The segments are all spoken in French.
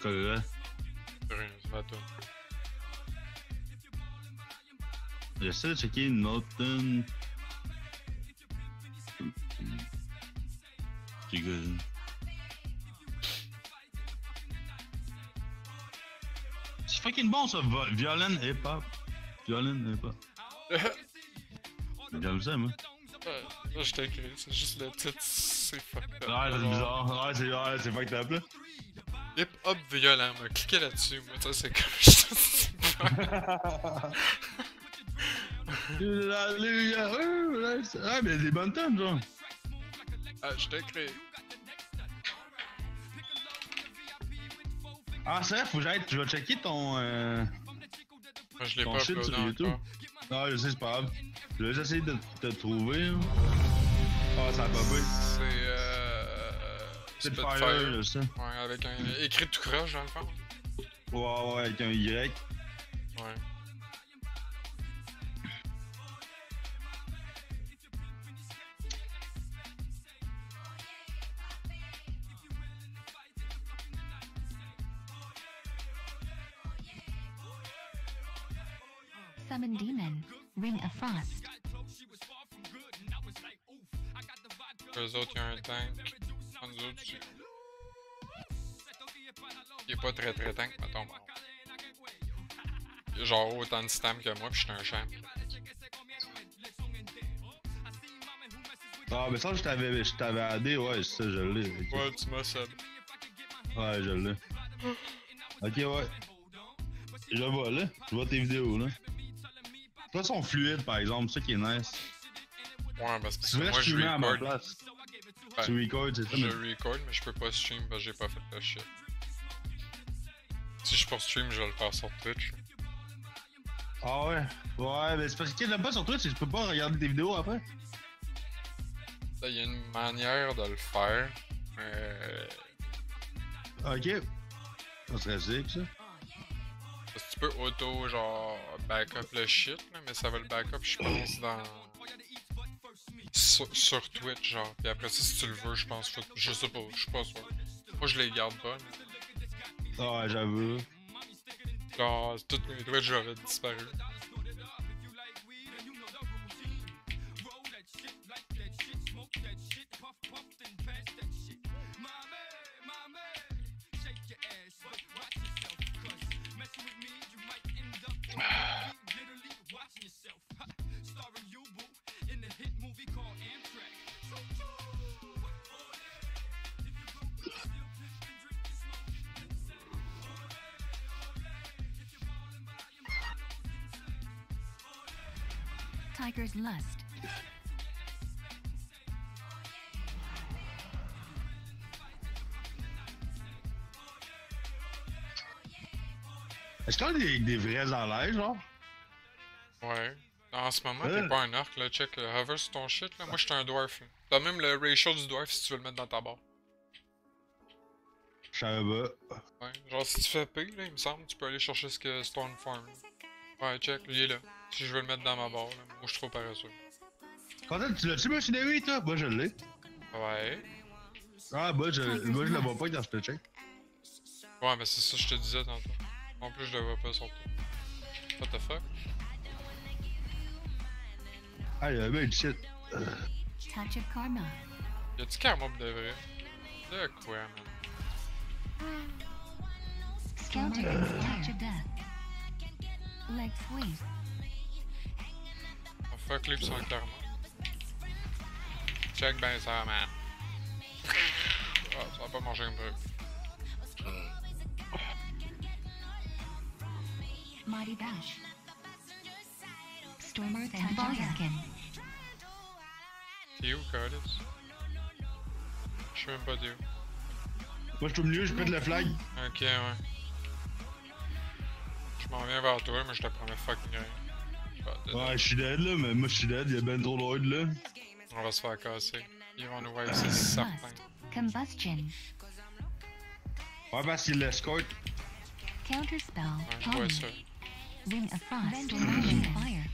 Quoi, là? Rien, c'est pas toi. J'essaie de checker une autre tune. C'est fucking bon ça, violin hip hop. Violin hip ça, moi. Euh, Là, je t'ai écrit, c'est juste le titre, c'est fucked up. Ouais, c'est bizarre. Ouais, c'est ouais, c'est fucked up là. Hip hop violent, moi, cliquez là-dessus, moi, ça c'est comme je. Alléluia. Ouais, ouais, ouais, mais des bonnes tunes, genre. Ah, je écrit. Ah, c'est vrai, faut que j'aille. Je vais checker ton. Euh... Moi, je l'ai pas uploadé sur YouTube. encore. Ah, je sais, c'est pas grave. Je vais juste essayer de te trouver. là. Ah, ça a pas. C'est euh. C'est le Spitfire. fire, je sais. Ouais, avec un. écrit tout croche, dans le fond. Ouais, ouais, avec un Y. Ouais. Summon demon. Ring of frost. Eux autres, il y a un tank. Nous autres, tu- il est pas très très tank, mettons. bon. Il a genre autant de stam que moi, pis je suis un champ. Ah, mais ça, je t'avais, je t'avais addé, ouais, ça, je l'ai. ok. Ouais, tu m'as sub. Ouais, je l'ai. Ok, ouais. Je vois là. Je vois tes vidéos là. Toi, sont fluides par exemple, ça qui est nice. Ouais, parce que Tu veux moi je streamer à ma record. place? Ouais. Tu records, c'est ça. Je mais- record, mais je peux pas stream parce que j'ai pas fait le shit. Si je pour stream, je vais le faire sur Twitch. Ah ouais? Ouais, mais c'est parce que j'aime pas sur Twitch, je peux pas regarder tes vidéos après. Il y a une manière de le faire. Euh, Ok. Ça serait sick ça. Tu peux auto, genre, backup le shit, là, mais ça va le backup, je pense, dans. Sur, sur Twitch, genre. Puis après ça, si tu le veux, je pense. Faut... Je sais pas, je suis pas sûr. Moi, je les garde pas. mais- Ah j'avoue. Genre, toutes mes Twitch j'aurais disparu. Tiger's lust. Est-ce qu'on a des, des vrais en l'air, genre? Ouais. En ce moment, Euh. t'es pas un orc, là. Check, euh, hover sur ton shit, là. Moi, j'étais un dwarf. T'as même le ratio du dwarf si tu veux le mettre dans ta barre. Je savais pas. Ouais. Genre, si tu fais P, là, il me semble, tu peux aller chercher ce que Stone Farm. Ouais, check, il est là. Si je veux le mettre dans ma barre, là. Moi, je suis trop paresseux. Quand est-ce que tu l'as-tu machinery, toi? Moi, je l'ai. Ouais. Ah, bah, je, moi, je le vois pas dans ce check. Ouais, mais c'est ça que je te disais tantôt. En plus, je le vois pas sur toi. What the fuck? Ah, il y avait du shit. Touch of karma. Y'a du karma pour de vrai? De quoi, man? Touch of death. On fait clip sur le karma. Check ben ça, man. Ah, ça va pas manger un truc. Mighty bash. Stormer and Bargain. T'es où, Curtis? Je sais même pas t'es où. Moi, je suis au milieu, je pète le flag. Ok, ouais. Je m'en viens vers toi, mais je te promets fucking rien. Ouais, je suis dead là, mais moi, je suis dead. Il y a ben trop d'ordre là. On va se faire casser. Ils vont nous wipe, c'est certain. Combustion. Ouais, parce qu'il l'escorte. Counter spell. Ouais, je vois ça. Ring of frost. Fire.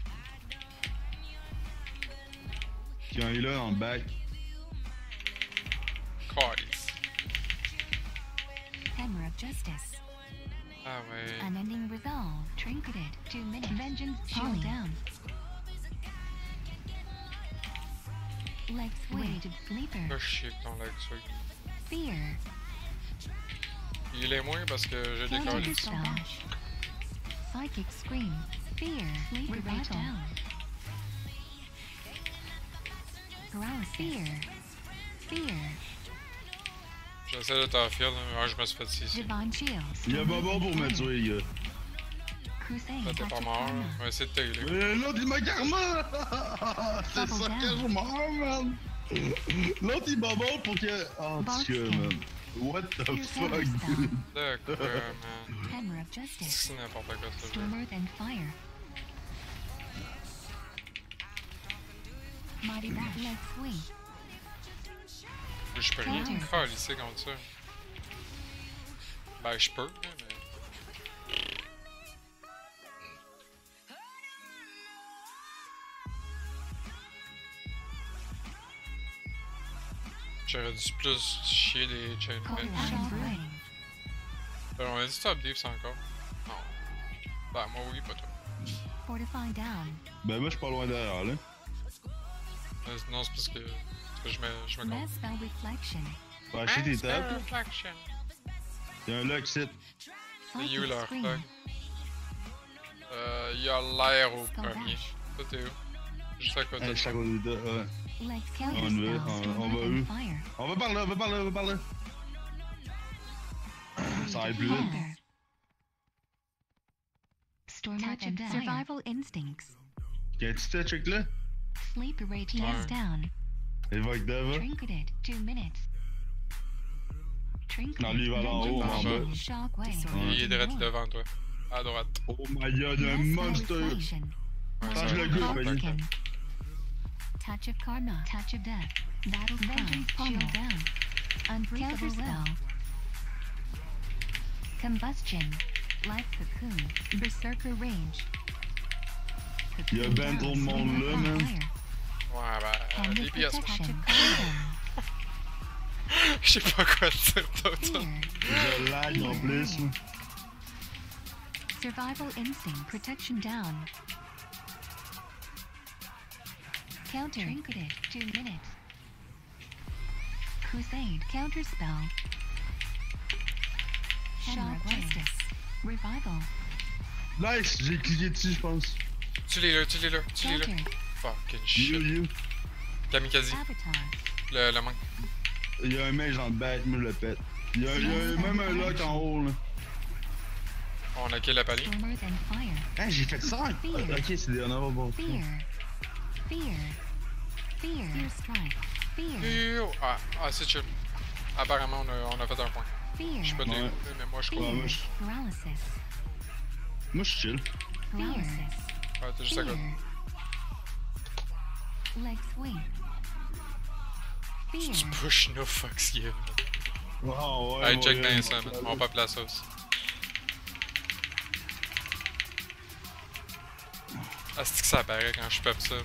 y a un là en back. Calice. Hammer of Justice. Ah ouais. Unending Resolve. Trinketed. Two minutes. Vengeance. Shield down. Legs Weighted Sleeper. Pas chier que ton lag soit. Fear. Il est moins parce que j'ai des Counter calices. Spell. Psychic Scream. Fear. Sleep Revival. down. Paralysis. Fear. Fear. J'essaie de t'en fier, là. Ah, je me suis fait ici. Il y a pas bon pour me tuer, gars. Crusade. Là, t'es pas mort. On va essayer de t'aider. Mais l'autre, il m'a karma! C'est ça que je meurs, man! L'autre, il m'a bon pour que. Oh, tiens, skin. man. What the fuck, dude? De quoi, man? Hammer of Justice. C'est n'importe quoi, ce jeu. Storm Earth and Fire. Je peux rien Counter. calisser contre ça. Ben, je peux, mais. J'aurais dû plus chier les chain. Shockwave. Ben, on a dit top deep, ça encore. Non. Ben, moi, oui, pas toi. Ben, moi, je suis pas loin derrière, là. Euh, Non, c'est parce que. parce que je me, je me compte. Mass Spell Reflection. Va acheter tes tapes. Reflection. Il y a un lock sit. C'est où leur flag? Euh, il y a l'air au premier. Toi, t'es où? Juste à côté de à côté ouais. On va, on- on va où? On va par là, on va par là, on va par là. Ça va plus vite. Survival Instincts. Y'a un petit check là? Sleep Radiance Ouais. Down. Évoque Deva. Trinketed. Two minutes. Trinketed. Non, lui, il va là en haut, en bas. Shockwave. Il est direct devant toi. À droite. Oh my god, un monster! Reflection. Ouais, Change ça le va. goût, Ouais, Touch of Karma. Touch of Death. Battle Vengeance Shield Down. Unbreakable Spell. Combustion. Life Cocoon. Berserker Range. Il y a ben trop de monde là, man. Ouais, ben, Hand of DPS. Protection. Je sais pas quoi dire d'autre. Fear. Je lag en plus. là. Survival Instinct. Protection down. Counter. Trinketed. Two minutes. Crusade. Counter spell. Hammer of Justice. Revival. Nice, j'ai cliqué dessus, je pense. Tu l'es là, tu l'es là, tu l'es là. Counter. Fucking You, shit. you. Kamikaze. Avatar. Le, le manque. Il y a un mage en back, moi je le pète. Il y a, il y a même un lock en haut là. On a kill la Fire. Hein, j'ai fait 5! Fear. Ok, c'est des honorables. Fear. Fear. Fear. Ah, ah c'est chill. Apparemment, on a, on a fait un point. Fear. Je sais pas Ouais. mais moi je Ouais, crois. moi je, Paralysis. moi, je suis chill. Paralysis. Ouais, t'es juste à côté. Tu push no fucks give. Oh ouais. Hey, check dans ça, man. On pop la sauce. Ah, c'est que ça apparaît quand je pop ça, man.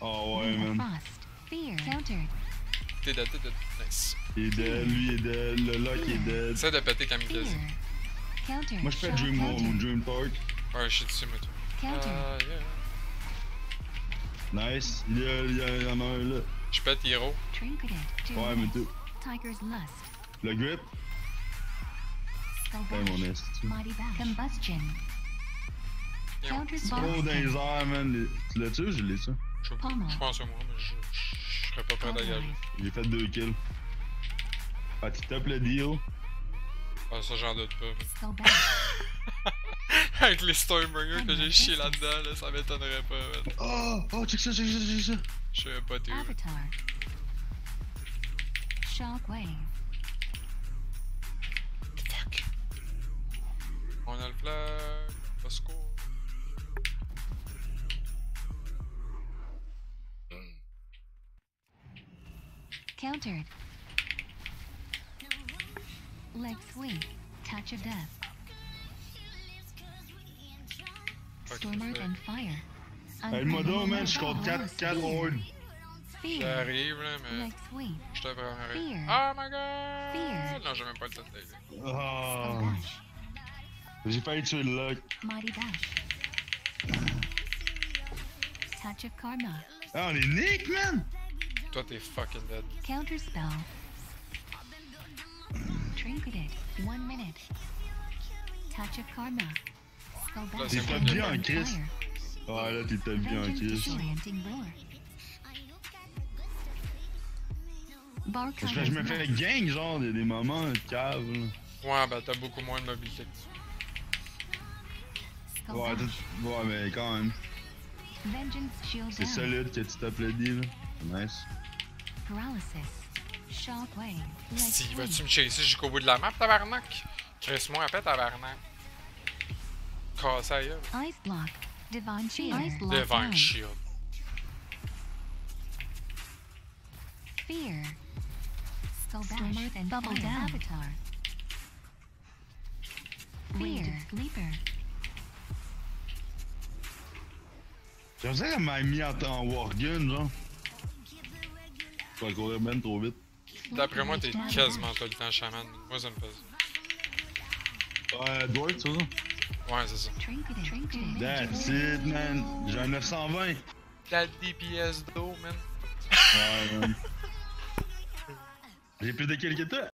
Oh ouais, man. T'es dead, t'es dead. Nice. Il est dead, lui il est dead, le lock est dead. Essaye de péter. Kamikaze. Moi je fais Dream World ou. Dream Park. Ouais, je suis dessus, moi, toi. Counter. Ah, yeah. Nice. Il y, a, il y, a, il y en a un là. Je pète. Two Ouais, mais tout. Le grip? Hey, mon. Counter Oh, dans les airs, man. Les- Tu l'as tué ou je l'ai ça? Je, pense à moi, mais je, je, je serais pas prêt. Pulverize. J'ai fait deux kills. Ah, tu tapes le deal? Ah, ça, j'en doute pas. mais-. Avec les Stormbringers que j'ai chié là-dedans, là, ça m'étonnerait pas, man. Oh, oh, check ça, check ça, check ça. Je sais pas t'es. Shockwave. Fuck. On a le flag. On score. Countered. Leg sweep. Touch of death. Fuck, Storm Earth fait- and fire. Hey, le modo, man, je compte 4, 4 hordes. Fear. J'arrive, là, mais Leg sweep. je te prendrai. Fear. Oh my god! Fear. Non, j'ai même pas le temps de t'aider. Skull Ah, dash. j'ai failli tuer le lock. Mighty dash. Touch of karma. Ah, on est nick, man! Toi, t'es fucking dead. Counter spell. Trinketed. One minute. Touch of karma. C'est pas bien, Chris. Ouais, là, t'es top bien, Chris. Parce que je me fais gang, genre, des, des moments de cave. Ouais, ben t'as beaucoup moins de mobilité que tu. Skull Ouais, ouais, mais quand même. C'est solide que tu t'applaudis, là. Nice. Si, vas-tu me chasser jusqu'au bout de la map, tabarnak? Crisse-moi après, tabarnak. Casse à gueule. Ice block. Divine shield. Ice lock Divine. Shield. Fear. Dash. and bubble down. Avatar. Fear. Leaper. J'aimerais qu'elle m'a mis en, en wargun, genre. Je vais courir ben trop vite. D'après moi, t'es quasiment tout le temps chaman. Moi, ça me ça. Ouais, Dwarf, c'est ça? Ouais, c'est ça. That's it, man. J'ai un 920. La DPS d'eau, man. Ouais, man. J'ai plus de kill que toi.